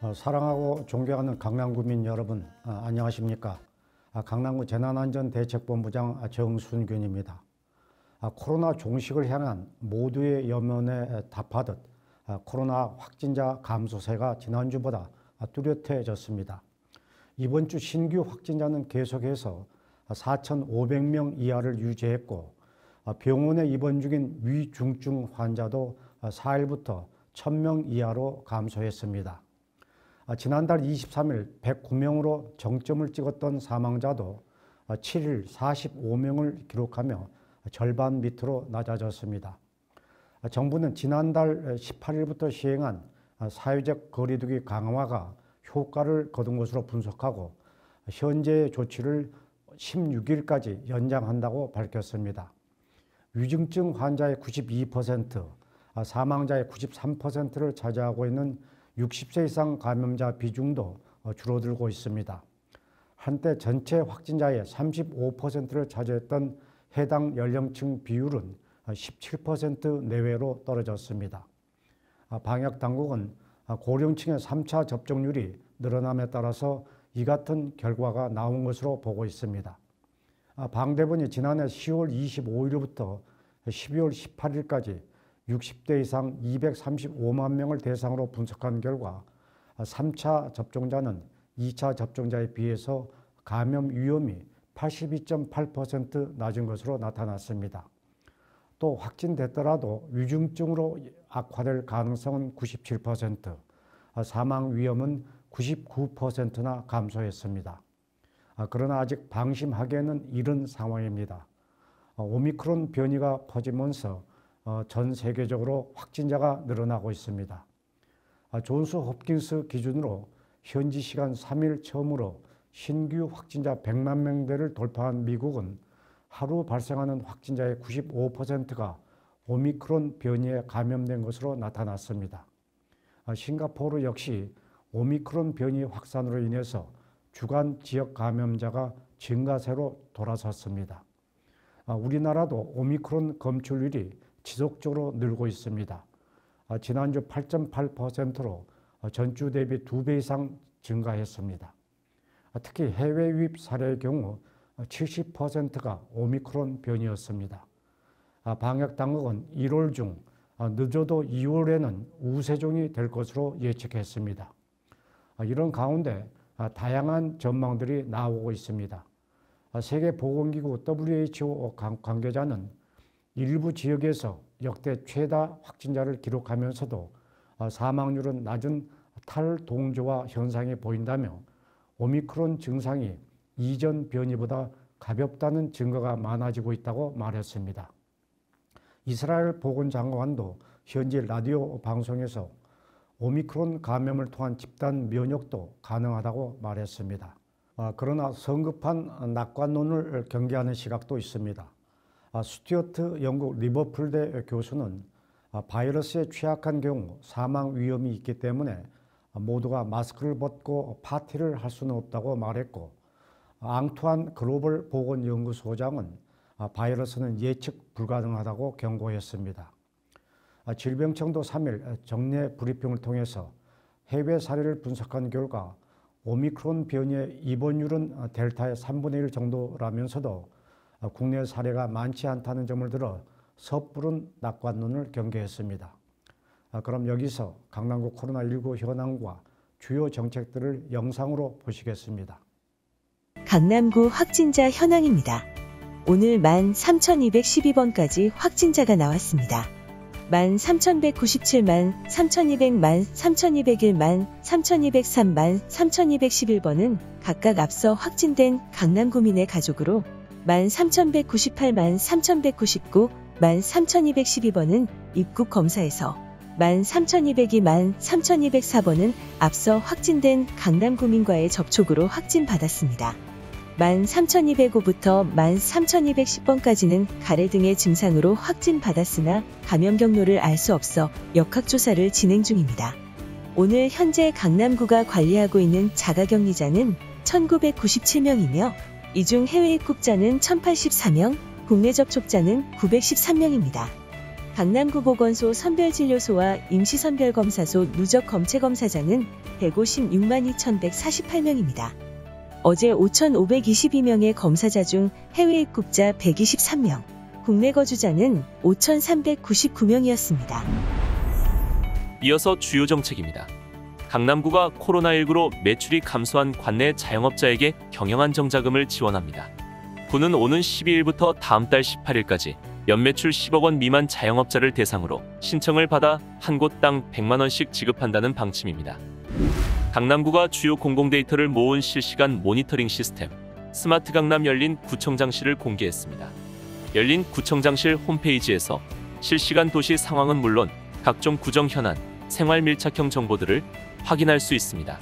어, 사랑하고 존경하는 강남구민 여러분 아, 안녕하십니까? 아, 강남구 재난안전대책본부장 정순균입니다. 아, 코로나 종식을 향한 모두의 염원에 답하듯 아, 코로나 확진자 감소세가 지난주보다 뚜렷해졌습니다. 이번 주 신규 확진자는 계속해서 4,500명 이하를 유지했고 아, 병원에 입원 중인 위중증 환자도 4일부터 1,000명 이하로 감소했습니다. 아, 지난달 23일 109명으로 정점을 찍었던 사망자도 7일 45명을 기록하며 절반 밑으로 낮아졌습니다. 정부는 지난달 18일부터 시행한 사회적 거리두기 강화가 효과를 거둔 것으로 분석하고 현재 조치를 16일까지 연장한다고 밝혔습니다. 위중증 환자의 92%, 사망자의 93%를 차지하고 있는 60세 이상 감염자 비중도 어, 줄어들고 있습니다. 한때 전체 확진자의 35%를 차지했던 해당 연령층 비율은 17% 내외로 떨어졌습니다. 아, 방역 당국은 고령층의 3차 접종률이 늘어남에 따라서 이 같은 결과가 나온 것으로 보고 있습니다. 아, 방대본이 지난해 10월 25일부터 12월 18일까지 60대 이상 235만 명을 대상으로 분석한 결과 3차 접종자는 2차 접종자에 비해서 감염 위험이 82.8% 낮은 것으로 나타났습니다. 또 확진됐더라도 위중증으로 악화될 가능성은 97%, 사망 위험은 99%나 감소했습니다. 그러나 아직 방심하기에는 이른 상황입니다. 오미크론 변이가 퍼지면서 어, 전 세계적으로 확진자가 늘어나고 있습니다. 아, 존스 홉킨스 기준으로 현지 시간 3일 처음으로 신규 확진자 100만 명대를 돌파한 미국은 하루 발생하는 확진자의 95%가 오미크론 변이에 감염된 것으로 나타났습니다. 아, 싱가포르 역시 오미크론 변이 확산으로 인해서 주간 지역 감염자가 증가세로 돌아섰습니다. 아, 우리나라도 오미크론 검출률이 지속적으로 늘고 있습니다. 아, 지난주 8.8%로 전주 대비 2배 이상 증가했습니다. 아, 특히 해외 유입 사례의 경우 70%가 오미크론 변이였습니다. 방역 당국은 1월 중 늦어도 2월에는 우세종이 될 것으로 예측했습니다. 이런 가운데 다양한 전망들이 나오고 있습니다. 세계보건기구 WHO 관계자는 일부 지역에서 역대 최다 확진자를 기록하면서도 사망률은 낮은 탈동조화 현상이 보인다며 오미크론 증상이 이전 변이보다 가볍다는 증거가 많아지고 있다고 말했습니다. 이스라엘 보건장관도 현지 라디오 방송에서 오미크론 감염을 통한 집단 면역도 가능하다고 말했습니다. 아, 그러나 성급한 낙관론을 경계하는 시각도 있습니다. 아, 스튜어트 영국 리버풀대 교수는 아, 바이러스에 취약한 경우 사망 위험이 있기 때문에 모두가 마스크를 벗고 파티를 할 수는 없다고 말했고 앙투안 글로벌 보건연구소장은 바이러스는 예측 불가능하다고 경고했습니다. 질병청도 3일 정례 브리핑을 통해서 해외 사례를 분석한 결과 오미크론 변이의 입원율은 델타의 3분의 1 정도라면서도 국내 사례가 많지 않다는 점을 들어 섣부른 낙관론을 경계했습니다. 그럼 여기서 강남구 코로나19 현황과 주요 정책들을 영상으로 보시겠습니다. 강남구 확진자 현황입니다. 오늘 13,212번까지 확진자가 나왔습니다. 13,197만, 3,200만, 3,201만, 3,203만, 3,211번은 각각 앞서 확진된 강남구민의 가족으로 13,198만, 3,199, 13,212번은 입국 검사에서 13,202만, 3,204번은 앞서 확진된 강남 구민과의 접촉으로 확진받았습니다. 13,205부터 13,210번까지는 가래 등의 증상으로 확진받았으나 감염 경로를 알 수 없어 역학조사를 진행 중입니다. 오늘 현재 강남구가 관리하고 있는 자가격리자는 1997명이며 이 중 해외 입국자는 1084명, 국내 접촉자는 913명입니다. 강남구 보건소 선별진료소와 임시선별검사소 누적검체검사장은 156만 2,148명입니다. 어제 5,522명의 검사자 중 해외 입국자 123명, 국내 거주자는 5,399명이었습니다. 이어서 주요 정책입니다. 강남구가 코로나19로 매출이 감소한 관내 자영업자에게 경영 안 정자금을 지원합니다. 구는 오는 12일부터 다음 달 18일까지 연매출 10억 원 미만 자영업자를 대상으로 신청을 받아 한 곳당 100만 원씩 지급한다는 방침입니다. 강남구가 주요 공공데이터를 모은 실시간 모니터링 시스템 스마트 강남 열린 구청장실을 공개했습니다. 열린 구청장실 홈페이지에서 실시간 도시 상황은 물론 각종 구정 현안, 생활 밀착형 정보들을 확인할 수 있습니다.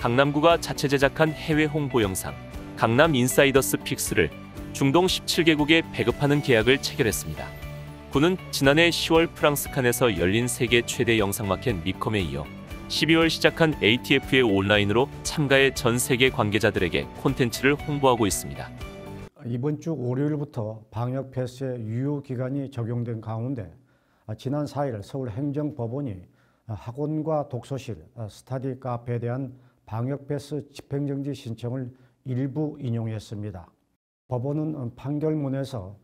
강남구가 자체 제작한 해외 홍보 영상 강남 Insider's Picks를 중동 17개국에 배급하는 계약을 체결했습니다. 구는 지난해 10월 프랑스 칸에서 열린 세계 최대 영상 마켓 밉컴에 이어 12월 시작한 ATF에 온라인으로 참가해 전 세계 관계자들에게 콘텐츠를 홍보하고 있습니다. 이번 주 월요일부터 방역 패스의 유효 기간이 적용된 가운데 아, 지난 4일 서울 행정법원이 아, 학원과 독서실, 아, 스터디 카페에 대한 방역 패스 집행정지 신청을 일부 인용했습니다. 법원은 어, 판결문에서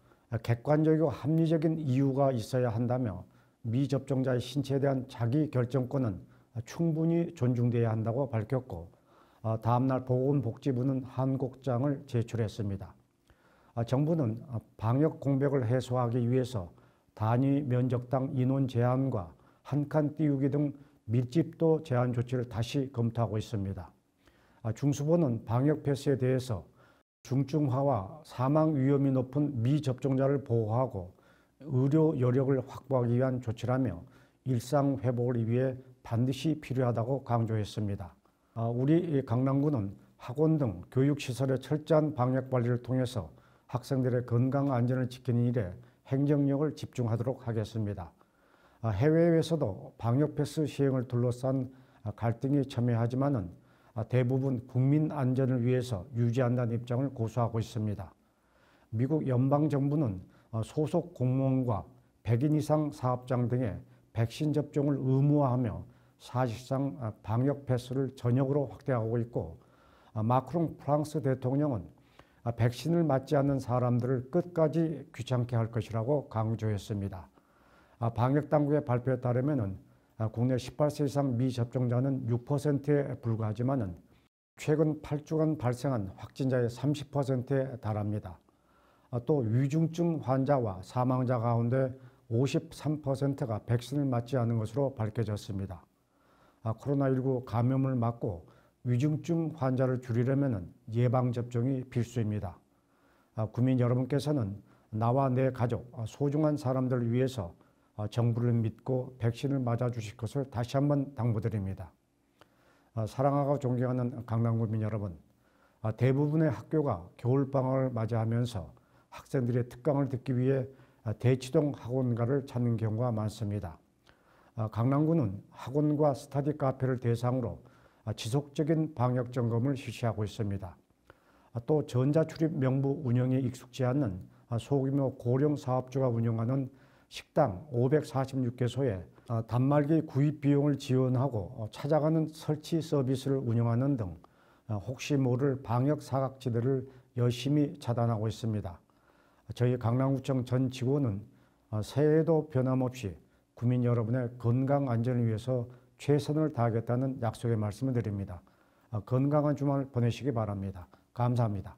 객관적이고 합리적인 이유가 있어야 한다며 미접종자의 신체에 대한 자기 결정권은 충분히 존중돼야 한다고 밝혔고 어, 다음날 보건복지부는 한국장을 제출했습니다. 아, 정부는 방역 공백을 해소하기 위해서 단위 면적당 인원 제한과 한 칸 띄우기 등 밀집도 제한 조치를 다시 검토하고 있습니다. 아, 중수부는 방역 패스에 대해서 중증화와 사망 위험이 높은 미접종자를 보호하고 의료 여력을 확보하기 위한 조치라며 일상 회복을 위해 반드시 필요하다고 강조했습니다. 아, 우리 강남구는 학원 등 교육시설의 철저한 방역 관리를 통해서 학생들의 건강 안전을 지키는 일에 행정력을 집중하도록 하겠습니다. 아, 해외에서도 방역 패스 시행을 둘러싼 갈등이 첨예하지만은 대부분 국민 안전을 위해서 유지한다는 입장을 고수하고 있습니다. 미국 연방 정부는 소속 공무원과 100인 이상 사업장 등의 백신 접종을 의무화하며 사실상 방역 패스를 전역으로 확대하고 있고 마크롱 프랑스 대통령은 백신을 맞지 않는 사람들을 끝까지 귀찮게 할 것이라고 강조했습니다. 방역 당국의 발표에 따르면 국내 18세 이상 미접종자는 6%에 불과하지만 최근 8주간 발생한 확진자의 30%에 달합니다. 또 위중증 환자와 사망자 가운데 53%가 백신을 맞지 않은 것으로 밝혀졌습니다. 코로나19 감염을 막고 위중증 환자를 줄이려면 예방접종이 필수입니다. 국민 여러분께서는 나와 내 가족, 소중한 사람들을 위해서 정부를 믿고 백신을 맞아 주실 것을 다시 한번 당부드립니다. 사랑하고 존경하는 강남구민 여러분, 대부분의 학교가 겨울방학을 맞이하면서 학생들의 특강을 듣기 위해 대치동 학원가를 찾는 경우가 많습니다. 강남구는 학원과 스터디 카페를 대상으로 지속적인 방역 점검을 실시하고 있습니다. 또 전자출입 명부 운영에 익숙지 않는 소규모 고령 사업주가 운영하는 식당 546개소에 단말기 구입 비용을 지원하고 찾아가는 설치 서비스를 운영하는 등 혹시 모를 방역 사각지대를 열심히 차단하고 있습니다. 저희 강남구청 전 직원은 새해에도 변함없이 국민 여러분의 건강 안전을 위해서 최선을 다하겠다는 약속의 말씀을 드립니다. 건강한 주말 보내시기 바랍니다. 감사합니다.